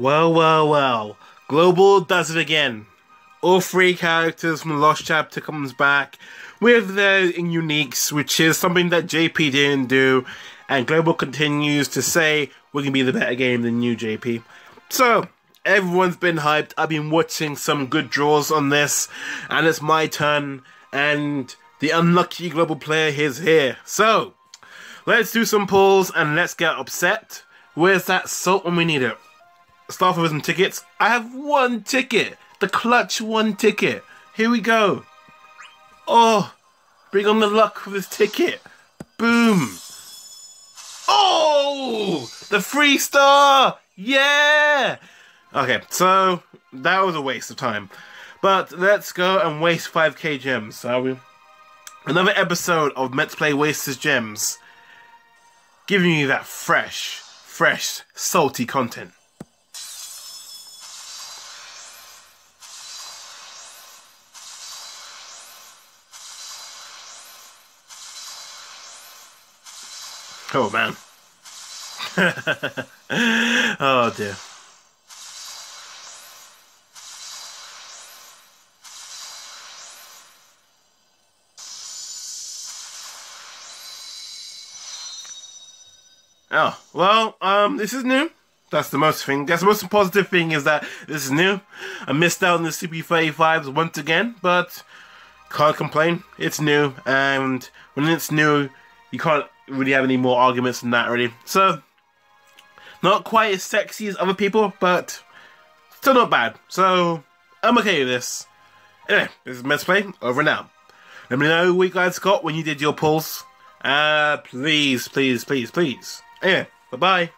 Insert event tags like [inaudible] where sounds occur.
Well, well, well. Global does it again. All three characters from Lost Chapter comes back with their uniques, which is something that JP didn't do, and Global continues to say we're gonna be the better game than you, JP. So everyone's been hyped. I've been watching some good draws on this, and it's my turn, and the unlucky global player is here. So let's do some pulls and let's get upset. Where's that salt when we need it? Some tickets. I have one ticket. The clutch one ticket. Here we go. Oh, bring on the luck with this ticket. Boom. Oh, the free star. Yeah. Okay, so that was a waste of time. But let's go and waste 5k gems, shall we? Another episode of Let's Play Wasted Gems. Giving you that fresh, fresh, salty content. Oh man. [laughs] oh dear. Oh, well, um, this is new. That's the most thing. That's the most positive thing is that this is new. I missed out on the CP35s once again, but can't complain. It's new, and when it's new, you can't really have any more arguments than that, really. So, not quite as sexy as other people, but still not bad. So, I'm okay with this. Anyway, this is Let's Play, over now. Let me know what you guys got when you did your pulls. Uh, please, please, please, please. Anyway, bye-bye.